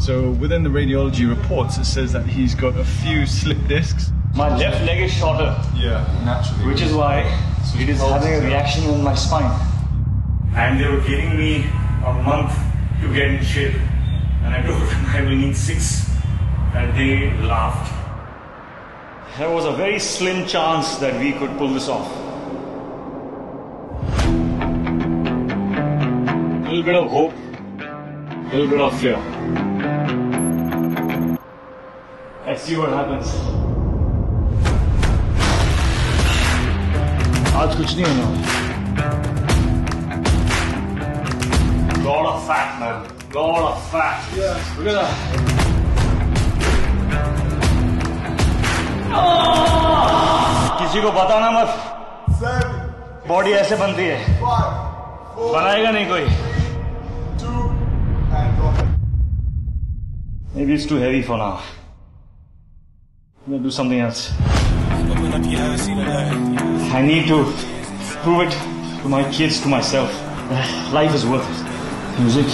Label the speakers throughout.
Speaker 1: So within the radiology reports, it says that he's got a few slip discs.
Speaker 2: My left leg is shorter,
Speaker 1: Yeah, naturally.
Speaker 2: which is why it is having a reaction in my spine. And they were giving me a month to get in shape. And I told them I will need six. And they laughed. There was a very slim chance that we could pull this off. A little bit of hope, a little bit of fear. Let's see what happens. आज कुछ नहीं होना lot of fat man lot of fat
Speaker 1: Yes, look at that.
Speaker 2: किसी को बताना मत body ऐसे बनती है बनाएगा नहीं कोई Maybe it's too heavy for now. I'm gonna do something else. I need to prove it to my kids, to myself. Life is worth it. Music.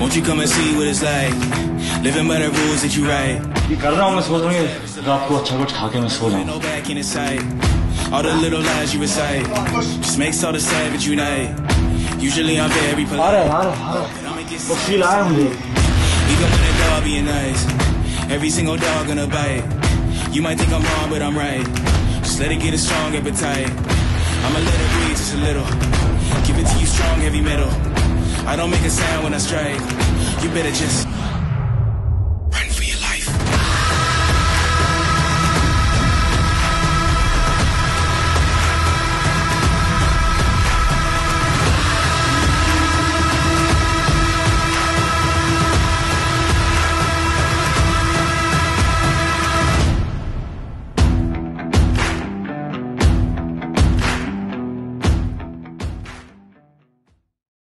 Speaker 3: Won't you come and see what it's like? Living by the rules that you write.
Speaker 2: ये कर रहा हूँ मैं सोच रहा हूँ कि रात को अच्छा कुछ खा के मैं सो जाऊँ
Speaker 3: No back in the sight. All the little lies you recite just makes all the savage unite. Usually I'm very
Speaker 2: uh
Speaker 3: polite.
Speaker 2: रहा है आ रहा है आ रहा है
Speaker 3: but I'ma get
Speaker 2: वो
Speaker 3: Every single dog gonna bite. You might think I'm wrong, but I'm right. Just let it get a strong appetite. I'ma let it breathe just a little. Give it to you strong, heavy metal. I don't make a sound when I strike. You better just.